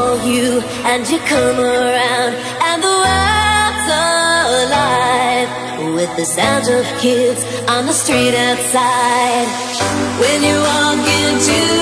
call you and you come around and the world's alive with the sound of kids on the street outside. When you walk into